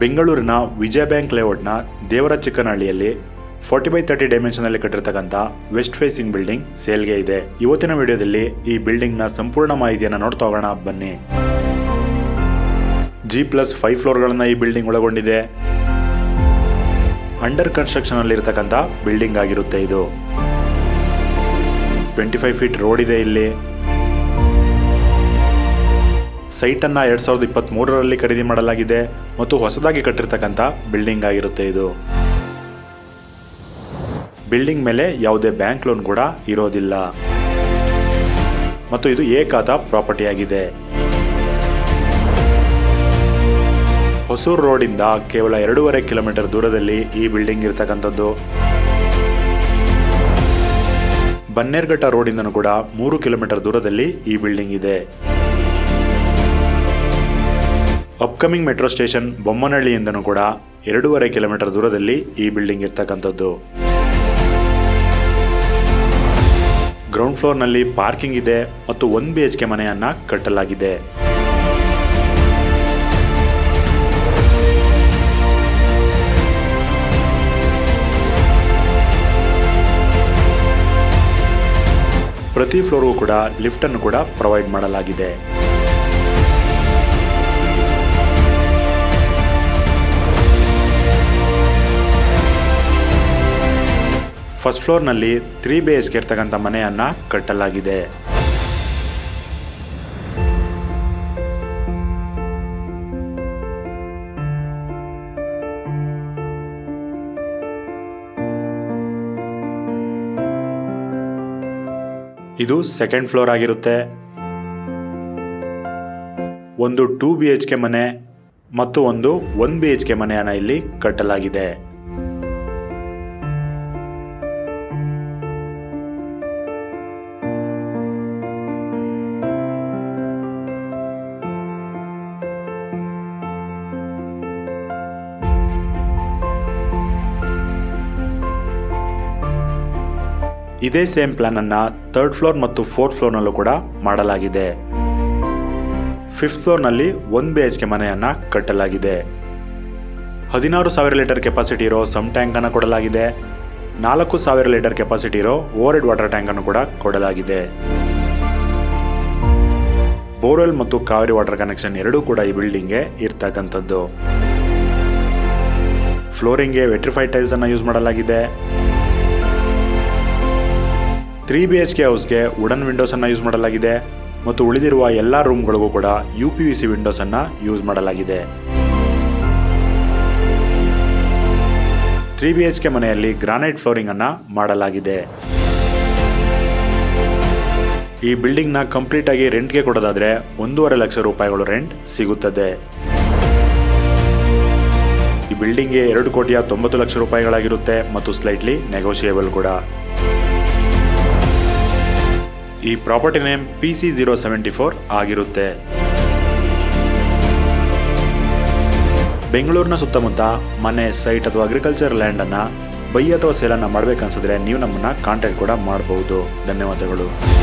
ಬೆಂಗಳೂರಿನ ವಿಜಯ ಬ್ಯಾಂಕ್ ಲೇಔಟ್ನ ದೇವರ ಚಿಕ್ಕನಹಳ್ಳಿಯಲ್ಲಿ ಫೋರ್ಟಿ ಬೈ ತರ್ಟಿ ಡೈಮೆನ್ಷನಲ್ಲಿ ಕಟ್ಟಿರ್ತಕ್ಕಂಥ ವೆಸ್ಟ್ ಫೇಸಿಂಗ್ ಬಿಲ್ಡಿಂಗ್ ಸೇಲ್ಗೆ ಇದೆ. ಇವತ್ತಿನ ವಿಡಿಯೋದಲ್ಲಿ ಈ ಬಿಲ್ಡಿಂಗ್ನ ಸಂಪೂರ್ಣ ಮಾಹಿತಿಯನ್ನು ನೋಡ್ತಾ ಹೋಗೋಣ. ಬನ್ನಿ. ಜಿ ಪ್ಲಸ್ ಫೈವ್ ಫ್ಲೋರ್ಗಳನ್ನು ಈ ಬಿಲ್ಡಿಂಗ್ ಒಳಗೊಂಡಿದೆ. ಅಂಡರ್ ಕನ್ಸ್ಟ್ರಕ್ಷನ್ ಅಲ್ಲಿ ಇರತಕ್ಕಂಥ ಬಿಲ್ಡಿಂಗ್ ಆಗಿರುತ್ತೆ ಇದು. ಟ್ವೆಂಟಿ ಫೈವ್ ಫೀಟ್ ರೋಡ್ ಇದೆ ಇಲ್ಲಿ. ಸೈಟ್ ಎರಡು ಎರಡ್ ಸಾವಿರದ ಇಪ್ಪತ್ತ್ಮೂರರಲ್ಲಿ ಖರೀದಿ ಮಾಡಲಾಗಿದೆ ಮತ್ತು ಹೊಸದಾಗಿ ಕಟ್ಟಿರ್ತಕ್ಕಂಥ ಬಿಲ್ಡಿಂಗ್ ಆಗಿರುತ್ತೆ ಇದು. ಬಿಲ್ಡಿಂಗ್ ಮೇಲೆ ಯಾವುದೇ ಬ್ಯಾಂಕ್ ಲೋನ್ ಕೂಡ ಇರೋದಿಲ್ಲ. ಮತ್ತು ಇದು ಏಕಾದ ಪ್ರಾಪರ್ಟಿ ಆಗಿದೆ. ಹೊಸೂರು ರೋಡಿಂದ ಕೇವಲ ಎರಡೂವರೆ ಕಿಲೋಮೀಟರ್ ದೂರದಲ್ಲಿ ಈ ಬಿಲ್ಡಿಂಗ್ ಇರತಕ್ಕಂಥದ್ದು. ಬನ್ನೇರ್ಘಟ್ಟ ರೋಡಿಂದನೂ ಕೂಡ ಮೂರು ಕಿಲೋಮೀಟರ್ ದೂರದಲ್ಲಿ ಈ ಬಿಲ್ಡಿಂಗ್ ಇದೆ. ಅಪ್ಕಮಿಂಗ್ ಮೆಟ್ರೋ ಸ್ಟೇಷನ್ ಬೊಮ್ಮನಹಳ್ಳಿಯಿಂದನೂ ಕೂಡ ಎರಡೂವರೆ ಕಿಲೋಮೀಟರ್ ದೂರದಲ್ಲಿ ಈ ಬಿಲ್ಡಿಂಗ್ ಇರ್ತಕ್ಕಂಥದ್ದು. ಗ್ರೌಂಡ್ ಫ್ಲೋರ್ನಲ್ಲಿ ಪಾರ್ಕಿಂಗ್ ಇದೆ ಮತ್ತು ಒನ್ ಬಿ ಎಚ್ ಕೆ ಮನೆಯನ್ನ ಕಟ್ಟಲಾಗಿದೆ. ಪ್ರತಿ ಫ್ಲೋರ್ಗೂ ಕೂಡ ಲಿಫ್ಟ್ ಅನ್ನು ಕೂಡ ಪ್ರೊವೈಡ್ ಮಾಡಲಾಗಿದೆ. ಫಸ್ಟ್ ಫ್ಲೋರ್ನಲ್ಲಿ ತ್ರೀ ಬಿ ಎಚ್ ಕೆ ಇರ್ತಕ್ಕಂಥ ಮನೆಯನ್ನ ಕಟ್ಟಲಾಗಿದೆ. ಇದು ಸೆಕೆಂಡ್ ಫ್ಲೋರ್ ಆಗಿರುತ್ತೆ. ಒಂದು ಟೂ ಬಿ ಎಚ್ ಕೆ ಮನೆ ಮತ್ತು ಒಂದು ಒನ್ ಬಿ ಎಚ್ ಕೆ ಮನೆಯನ್ನು ಇಲ್ಲಿ ಕಟ್ಟಲಾಗಿದೆ. ಇದೇ ಸೇಮ್ ಪ್ಲಾನ್ ಅನ್ನ ಥರ್ಡ್ ಫ್ಲೋರ್ ಮತ್ತು ಫೋರ್ತ್ ಫ್ಲೋರ್ನಲ್ಲೂ ಕೂಡ ಮಾಡಲಾಗಿದೆ. ಫಿಫ್ತ್ ಫ್ಲೋರ್ನಲ್ಲಿ ಒನ್ ಬಿ ಎಚ್ ಕೆ ಮನೆಯನ್ನ ಕಟ್ಟಲಾಗಿದೆ. ಹದಿನಾರು ಸಾವಿರ ಲೀಟರ್ ಕೆಪಾಸಿಟಿ ಇರೋ ಸಮ್ ಟ್ಯಾಂಕ್ ಅನ್ನು ಕೊಡಲಾಗಿದೆ. ನಾಲ್ಕು ಸಾವಿರ ಲೀಟರ್ ಕೆಪಾಸಿಟಿ ಇರೋ ಓವರ್ ಹೆಡ್ ವಾಟರ್ ಟ್ಯಾಂಕ್ ಅನ್ನು ಕೂಡ ಕೊಡಲಾಗಿದೆ. ಬೋರ್ವೆಲ್ ಮತ್ತು ಕಾವೇರಿ ವಾಟರ್ ಕನೆಕ್ಷನ್ ಎರಡೂ ಕೂಡ ಈ ಬಿಲ್ಡಿಂಗ್ಗೆ ಇರ್ತಕ್ಕಂಥದ್ದು. ಫ್ಲೋರಿಂಗ್ಗೆ ವೆಟ್ರಿಫೈಡ್ ಟೈಲ್ಸ್ ಅನ್ನು ಯೂಸ್ ಮಾಡಲಾಗಿದೆ. ತ್ರೀ ಬಿ ಎಚ್ ಕೆ ಹೌಸ್ಗೆ ವುಡನ್ ವಿಂಡೋಸ್ ಅನ್ನ ಯೂಸ್ ಮಾಡಲಾಗಿದೆ ಮತ್ತು ಉಳಿದಿರುವ ಎಲ್ಲ ರೂಮ್ಗಳಿಗೂ ಕೂಡ U P V C windows ಅನ್ನ ಯೂಸ್ ಮಾಡಲಾಗಿದೆ. ತ್ರೀ ಬಿ ಎಚ್ ಕೆ ಮನೆಯಲ್ಲಿ ಗ್ರಾನೈಟ್ ಫ್ಲೋರಿಂಗ್ ಅನ್ನ ಮಾಡಲಾಗಿದೆ. ಈ ಬಿಲ್ಡಿಂಗ್ನ ಕಂಪ್ಲೀಟ್ ಆಗಿ ರೆಂಟ್ಗೆ ಕೊಡೋದಾದ್ರೆ ಒಂದೂವರೆ ಲಕ್ಷ ರೂಪಾಯಿಗಳು ರೆಂಟ್ ಸಿಗುತ್ತದೆ. ಈ ಬಿಲ್ಡಿಂಗ್ಗೆ ಎರಡು ಕೋಟಿಯ ತೊಂಬತ್ತು ಲಕ್ಷ ರೂಪಾಯಿಗಳಾಗಿರುತ್ತೆ ಮತ್ತು ಸ್ಲೈಟ್ಲಿ ನೆಗೋಷಿಯೇಬಲ್ ಕೂಡ. ಈ property name P C zero seventy four ಆಗಿರುತ್ತೆ. ಬೆಂಗಳೂರಿನ ಸುತ್ತಮುತ್ತ ಮನೆ ಸೈಟ್ ಅಥವಾ ಅಗ್ರಿಕಲ್ಚರ್ ಲ್ಯಾಂಡ್ ಅನ್ನ ಬೈ ಅಥವಾ ಸೇಲನ್ನ ಮಾಡ್ಬೇಕನ್ಸಿದ್ರೆ ನೀವು ನಮ್ಮನ್ನ ಕಾಂಟ್ಯಾಕ್ಟ್ ಕೂಡ ಮಾಡಬಹುದು ಧನ್ಯವಾದಗಳು.